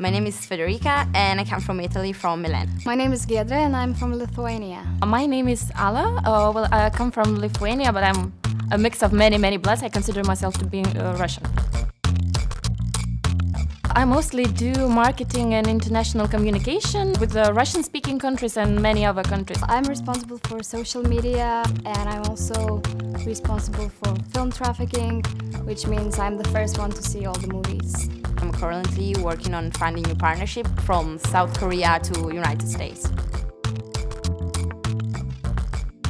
My name is Federica and I come from Italy, from Milan. My name is Giedre and I'm from Lithuania. My name is Ala. Uh, well, I come from Lithuania, but I'm a mix of many, many bloods. I consider myself to be uh, Russian. I mostly do marketing and international communication with the Russian speaking countries and many other countries. I'm responsible for social media and I'm also responsible for film trafficking, which means I'm the first one to see all the movies. I'm currently working on finding a partnership from South Korea to United States.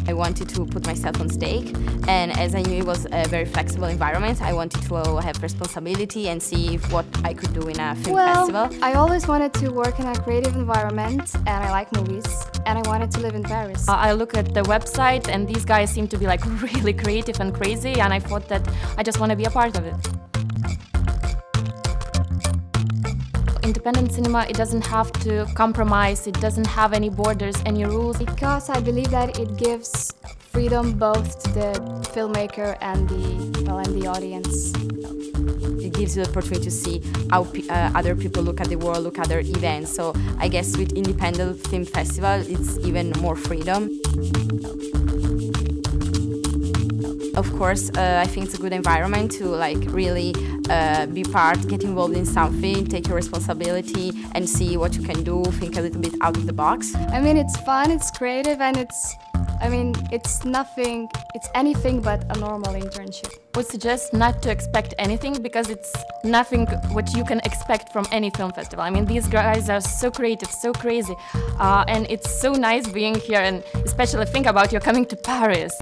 I wanted to put myself on stake and as I knew it was a very flexible environment, I wanted to have responsibility and see what I could do in a film well, festival. I always wanted to work in a creative environment and I like movies and I wanted to live in Paris. Uh, I look at the website and these guys seem to be like really creative and crazy and I thought that I just want to be a part of it. Independent cinema, it doesn't have to compromise, it doesn't have any borders, any rules. Because I believe that it gives freedom both to the filmmaker and the, well, and the audience. It gives you the opportunity to see how uh, other people look at the world, look at their events. So I guess with independent film festival, it's even more freedom. Of course, uh, I think it's a good environment to like really uh, be part, get involved in something, take your responsibility and see what you can do, think a little bit out of the box. I mean, it's fun, it's creative and it's, I mean, it's nothing, it's anything but a normal internship. I would suggest not to expect anything because it's nothing what you can expect from any film festival. I mean, these guys are so creative, so crazy, uh, and it's so nice being here and especially think about you're coming to Paris.